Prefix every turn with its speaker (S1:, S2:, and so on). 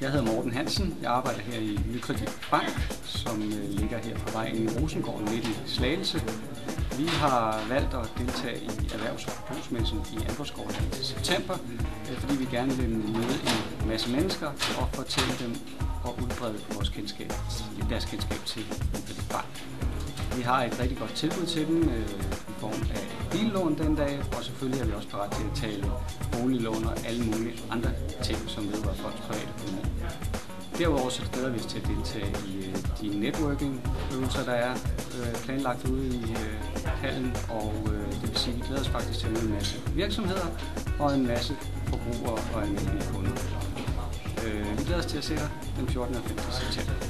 S1: Jeg hedder Morten Hansen. Jeg arbejder her i Nykredit Bank, som øh, ligger her på vejen i Rosengården midt i Slagelse. Vi har valgt at deltage i Erhvervs- og Forbrugsmessen i Andreskov i september, øh, fordi vi gerne vil møde en masse mennesker og fortælle dem og udbrede vores kendskab, deres kendskab til Nykredit Bank. Vi har et rigtig godt tilbud til dem øh, i form af billån den dag, og selvfølgelig er vi også parat til at tale boliglån og alle mulige andre ting, som vedrører folks private. Derudover så glæder vi os til at deltage i øh, de networking-øvelser, der er øh, planlagt ude i øh, hallen, og øh, det vil sige, at vi glæder os faktisk til at møde en masse virksomheder og en masse forbrugere og almindelige kunder. Øh, vi glæder os til at se dig den 14. og 15. september.